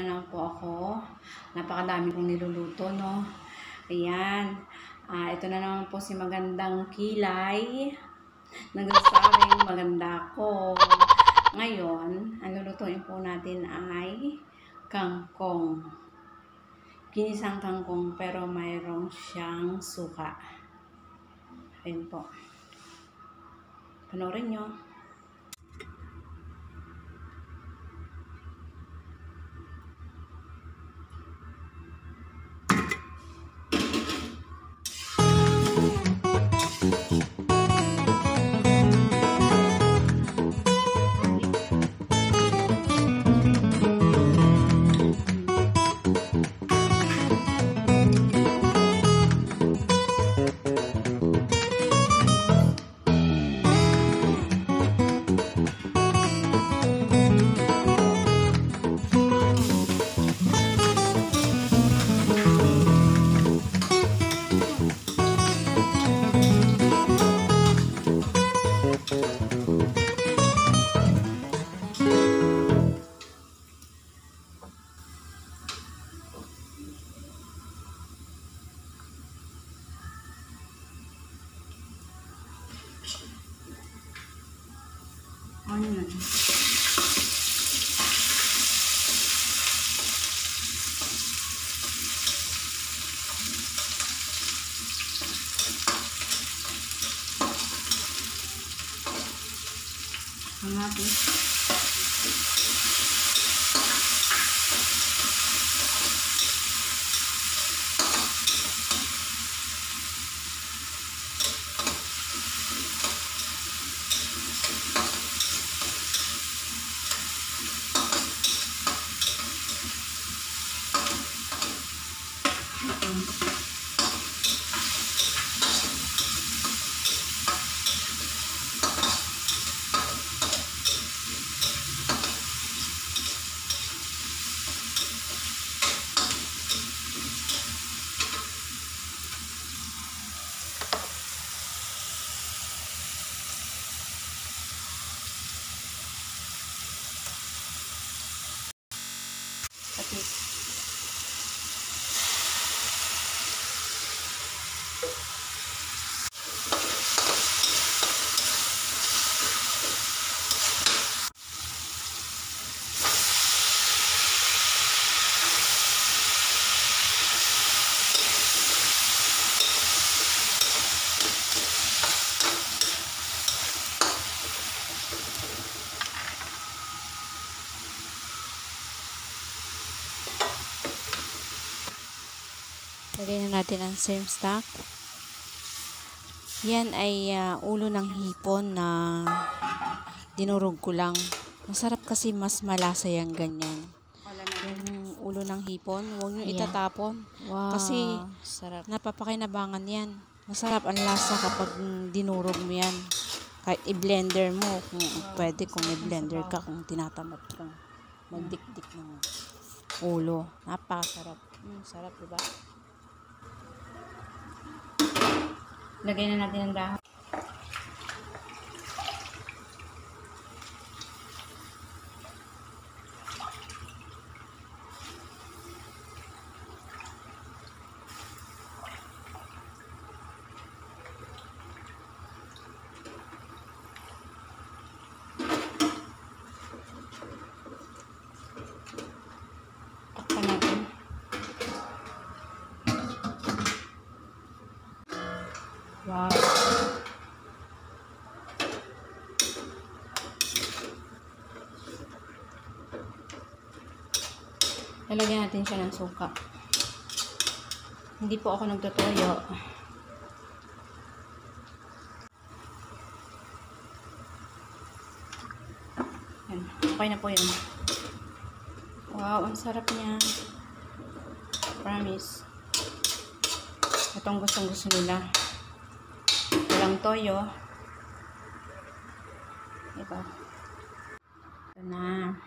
na naman po ako. Napakadami kong niluluto, no? Ayan. Ah, ito na naman po si Magandang Kilay. Nagsasabing maganda ako. Ngayon, ang lulutuin po natin ay kangkong. Ginisang kangkong pero mayroong siyang suka. Ayan po. Panoorin nyo. Ano na? Ang natin. Pati. Lagay na natin ang same stock. Yan ay ah, ulo ng hipon na dinurog ko lang. Masarap kasi mas malasa yung ganyan. Yung ulo ng hipon, huwag nyo Yeah. itatapon. Wow. Kasi sarap. napapakinabangan yan. Masarap ang lasa kapag dinurog mo yan. Kahit i-blender mo, kung pwede kung may blender ka, kung tinatamad kang magdikdik ng ulo. Napakasarap. Mm, sarap, diba? Lagay na natin ang dahon. Takpan natin. Wow. Lalagyan natin siya ng suka. Hindi po ako nagtutuyo. Yan. Okay na po yun. Wow, ang sarap niya. Promise. Itong gustong gusto nila. Walang toyo. Diba? Ito na.